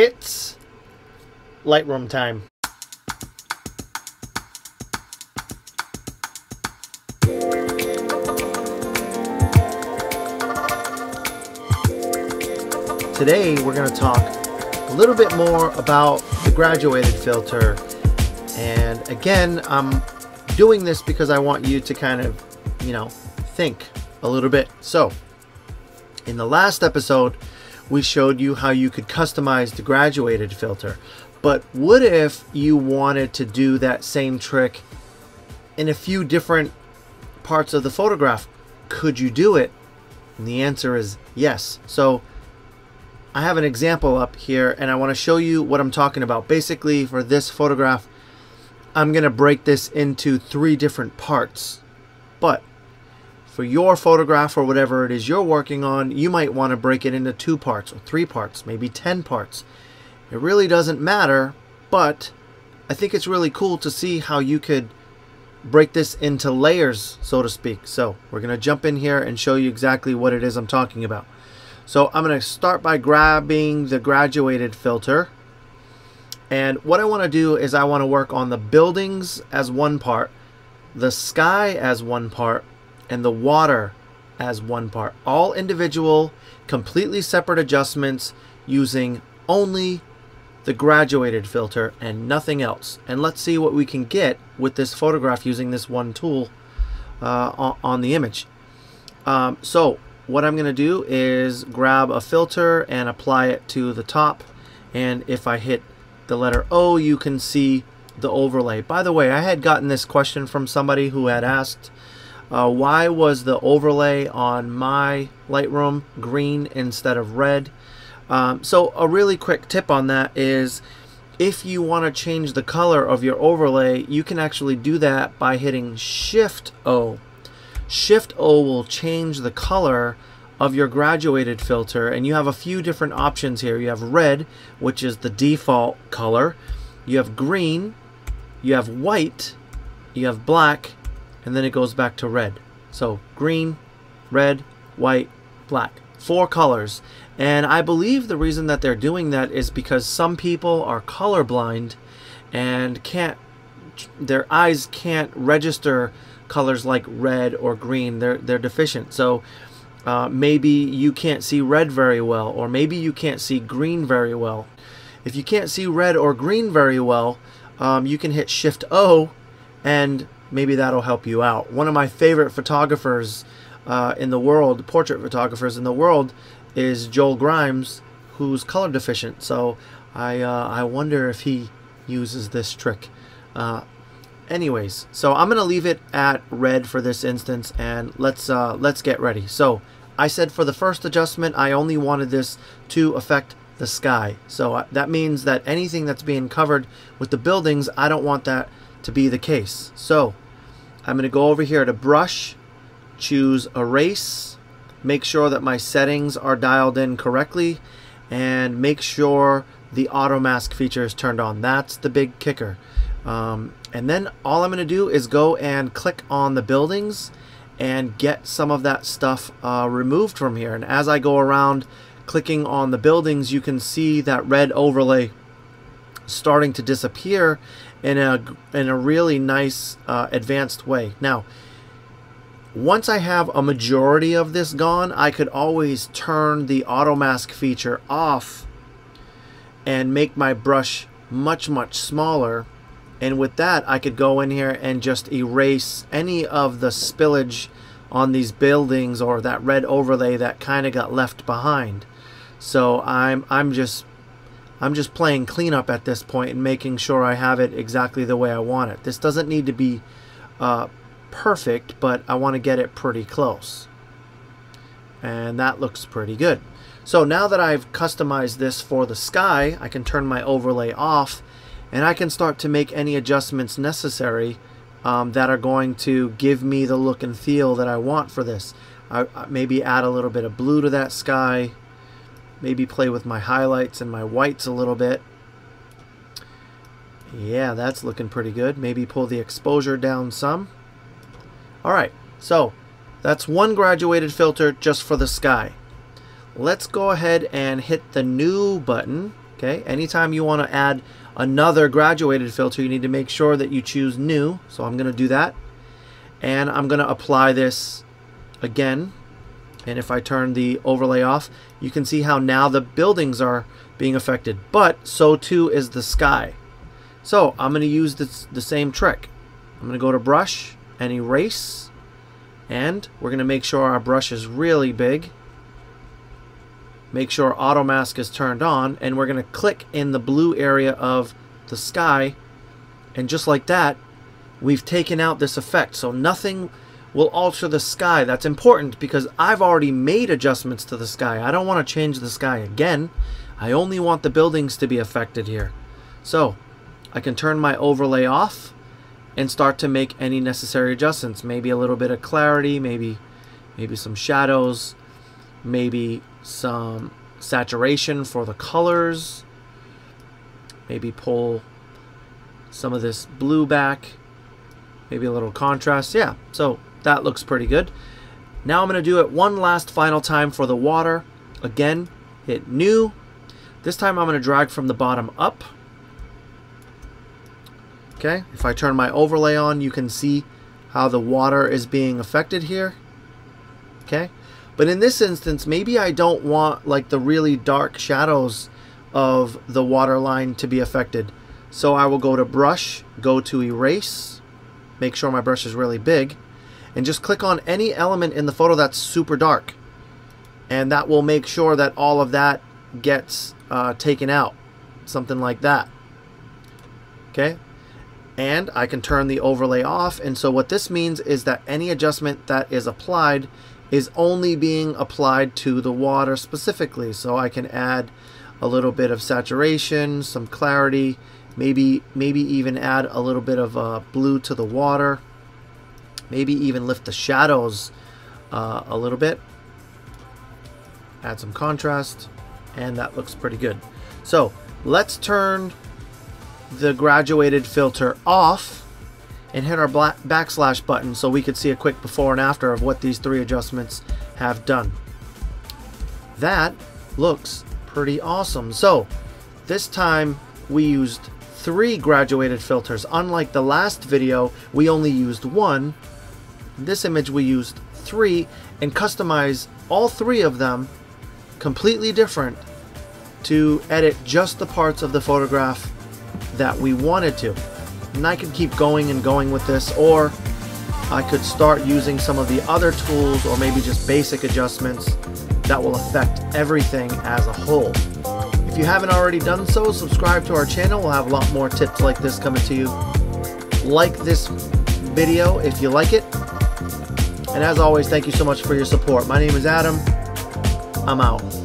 It's Lightroom time. Today we're going to talk a little bit more about the graduated filter. And again, I'm doing this because I want you to kind of, you know, think a little bit. So, in the last episode, we showed you how you could customize the graduated filter. But what if you wanted to do that same trick in a few different parts of the photograph? Could you do it? And the answer is yes. So I have an example up here and I want to show you what I'm talking about. Basically for this photograph, I'm going to break this into three different parts. But for your photograph or whatever it is you're working on, you might want to break it into two parts or three parts, maybe 10 parts. It really doesn't matter, but I think it's really cool to see how you could break this into layers, so to speak. So we're going to jump in here and show you exactly what it is I'm talking about. So I'm going to start by grabbing the graduated filter. And what I want to do is I want to work on the buildings as one part, the sky as one part, and the water as one part. All individual, completely separate adjustments using only the graduated filter and nothing else. And let's see what we can get with this photograph using this one tool uh, on the image. Um, so what I'm going to do is grab a filter and apply it to the top and if I hit the letter O you can see the overlay. By the way I had gotten this question from somebody who had asked uh, why was the overlay on my Lightroom green instead of red. Um, so a really quick tip on that is if you want to change the color of your overlay you can actually do that by hitting shift O Shift O will change the color of your graduated filter and you have a few different options here. You have red, which is the default color. You have green, you have white, you have black, and then it goes back to red. So green, red, white, black. Four colors. And I believe the reason that they're doing that is because some people are colorblind and can't their eyes can't register colors like red or green. They're they're deficient. So uh, maybe you can't see red very well, or maybe you can't see green very well. If you can't see red or green very well, um, you can hit Shift O, and maybe that'll help you out. One of my favorite photographers uh, in the world, portrait photographers in the world, is Joel Grimes, who's color deficient. So I uh, I wonder if he uses this trick. Uh, anyways so I'm gonna leave it at red for this instance and let's uh, let's get ready so I said for the first adjustment I only wanted this to affect the sky so uh, that means that anything that's being covered with the buildings I don't want that to be the case. So I'm gonna go over here to brush choose erase make sure that my settings are dialed in correctly and make sure the auto mask feature is turned on. That's the big kicker. Um, and then all I'm going to do is go and click on the buildings and get some of that stuff uh, removed from here. And as I go around clicking on the buildings, you can see that red overlay starting to disappear in a, in a really nice uh, advanced way. Now, once I have a majority of this gone, I could always turn the auto mask feature off and make my brush much, much smaller and with that I could go in here and just erase any of the spillage on these buildings or that red overlay that kind of got left behind so I'm I'm just I'm just playing cleanup at this point and making sure I have it exactly the way I want it. This doesn't need to be uh, perfect but I want to get it pretty close. And that looks pretty good. So now that I've customized this for the sky I can turn my overlay off and I can start to make any adjustments necessary um, that are going to give me the look and feel that I want for this. I, maybe add a little bit of blue to that sky, maybe play with my highlights and my whites a little bit. Yeah, that's looking pretty good. Maybe pull the exposure down some. Alright, so that's one graduated filter just for the sky. Let's go ahead and hit the new button Okay, anytime you want to add another graduated filter, you need to make sure that you choose new. So I'm going to do that. And I'm going to apply this again. And if I turn the overlay off, you can see how now the buildings are being affected. But so too is the sky. So I'm going to use this, the same trick. I'm going to go to brush and erase. And we're going to make sure our brush is really big make sure auto mask is turned on and we're going to click in the blue area of the sky and just like that we've taken out this effect so nothing will alter the sky that's important because I've already made adjustments to the sky I don't want to change the sky again I only want the buildings to be affected here so I can turn my overlay off and start to make any necessary adjustments maybe a little bit of clarity maybe maybe some shadows maybe some saturation for the colors. Maybe pull some of this blue back. Maybe a little contrast. Yeah, so that looks pretty good. Now I'm going to do it one last final time for the water. Again, hit new. This time I'm going to drag from the bottom up. Okay, if I turn my overlay on, you can see how the water is being affected here. Okay, but in this instance, maybe I don't want like the really dark shadows of the waterline to be affected. So I will go to brush, go to erase, make sure my brush is really big, and just click on any element in the photo that's super dark. And that will make sure that all of that gets uh, taken out. Something like that. Okay. And I can turn the overlay off. And so what this means is that any adjustment that is applied is only being applied to the water specifically. So I can add a little bit of saturation, some clarity, maybe maybe even add a little bit of uh, blue to the water. Maybe even lift the shadows uh, a little bit. Add some contrast, and that looks pretty good. So let's turn the graduated filter off and hit our backslash button so we could see a quick before and after of what these three adjustments have done. That looks pretty awesome. So this time we used three graduated filters. Unlike the last video, we only used one. In this image we used three and customize all three of them completely different to edit just the parts of the photograph that we wanted to and I could keep going and going with this or I could start using some of the other tools or maybe just basic adjustments that will affect everything as a whole. If you haven't already done so, subscribe to our channel. We'll have a lot more tips like this coming to you. Like this video if you like it. And as always, thank you so much for your support. My name is Adam. I'm out.